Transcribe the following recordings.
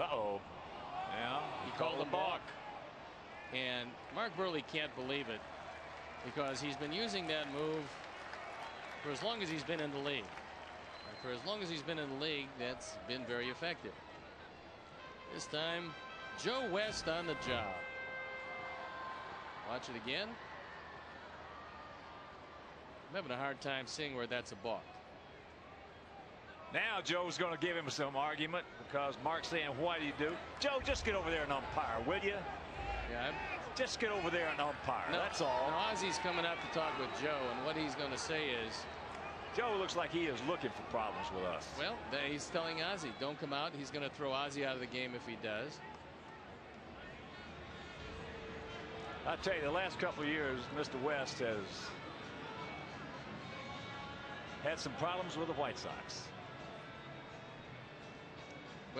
Uh-oh. Yeah. He called a oh, balk. And Mark Buehrle can't believe it because he's been using that move for as long as he's been in the league. And for as long as he's been in the league, that's been very effective. This time, Joe West on the job. Watch it again. I'm having a hard time seeing where that's a balk. Now Joe's going to give him some argument because Mark's saying, why do you do? Joe, just get over there and umpire, will you? Yeah. Just get over there and umpire. No, That's all. Now Ozzie's coming out to talk with Joe, and what he's going to say is, Joe looks like he is looking for problems with us. well, he's telling Ozzie, don't come out. He's going to throw Ozzie out of the game if he does. I tell you, the last couple of years, Mr. West has had some problems with the White Sox.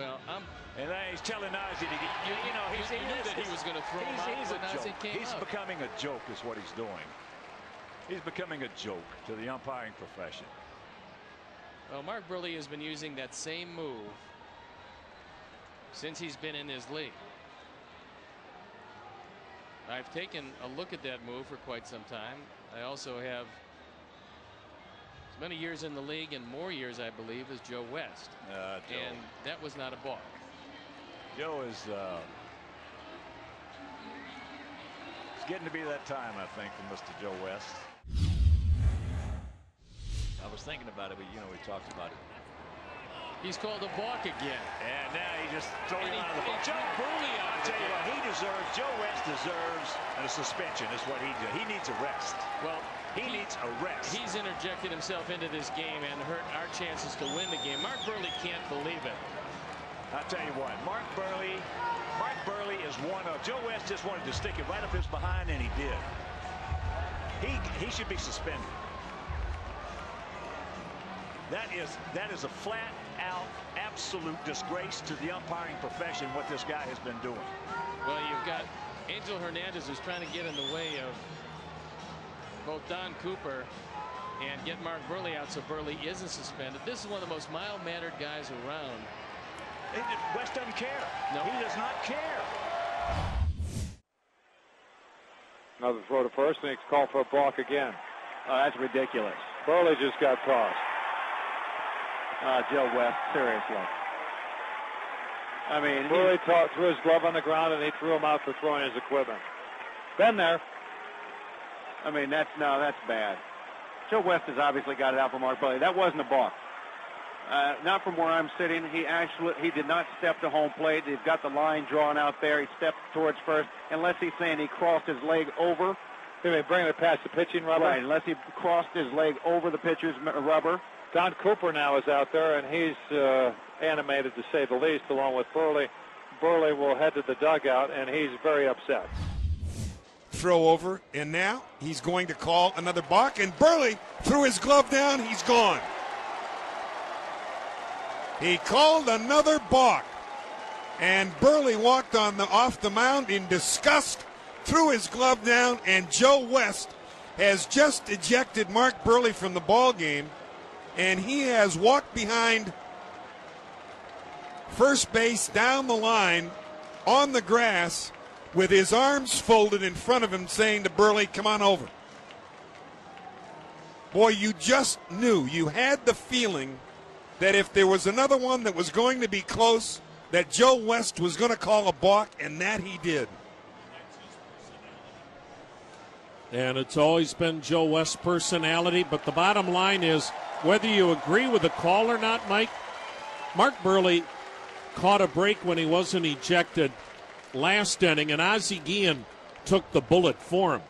Well, I'm. And then he's telling Ozzie to get, you, you know, he's, you knew he's- that he was going to throw him he's, out he's a joke. He's becoming a joke is what he's doing. He's becoming a joke to the umpiring profession. Well, Mark Buehrle has been using that same move since he's been in his league. I've taken a look at that move for quite some time. I also have many years in the league and more years, I believe, as Joe West. Uh, Joe. And that was not a balk. Joe is uh, it's getting to be that time, I think, for Mr. Joe West. I was thinking about it, but you know, we talked about it. He's called a balk again. And now he just throws And him he- out of the he Buehrle out I tell you what, he deserves. Joe West deserves a suspension. Is what he did. He needs a rest. Well, He needs a rest. He's interjected himself into this game and hurt our chances to win the game. Mark Buehrle can't believe it. I'll tell you what, Mark Buehrle, Mark Buehrle is one of Joe West just wanted to stick it right up his behind, and he did. He he should be suspended. That is that is a flat out absolute disgrace to the umpiring profession what this guy has been doing. Well, you've got Angel Hernandez who's trying to get in the way of both Don Cooper and get Mark Buehrle out so Buehrle isn't suspended. This is one of the most mild-mannered guys around. It- West doesn't care. No. He does not care. Another throw to first, and it's called for a balk again. Oh, that's ridiculous. Buehrle just got tossed. Uh, Joe West, seriously. I mean, he- ta- threw his glove on the ground, and he threw him out for throwing his equipment. Been there. I mean, that's no, that's bad. Joe West has obviously got it out for Mark Buehrle. That wasn't a balk. Uh, not from where I'm sitting. He actually he did not step to home plate. He's got the line drawn out there. He stepped towards first, unless he's saying he crossed his leg over. They may bring it past the pitching rubber. Right, unless he crossed his leg over the pitcher's rubber. Don Cooper now is out there, and he's uh, animated to say the least, along with Buehrle. Buehrle will head to the dugout, and he's very upset. throw over, and now he's going to call another balk. And Buehrle threw his glove down. He's gone. He called another balk, and Buehrle walked on the off the mound in disgust, threw his glove down, and Joe West has just ejected Mark Buehrle from the ball game, and he has walked behind first base down the line on the grass with his arms folded in front of him, saying to Buehrle, Come on over. Boy, you just knew, you had the feeling that if there was another one that was going to be close, that Joe West was going to call a balk, and that he did. And it's always been Joe West's personality. But the bottom line is whether you agree with the call or not, Mike, Mark Buehrle caught a break when he wasn't ejected last inning, and Ozzie Guillen took the bullet for him.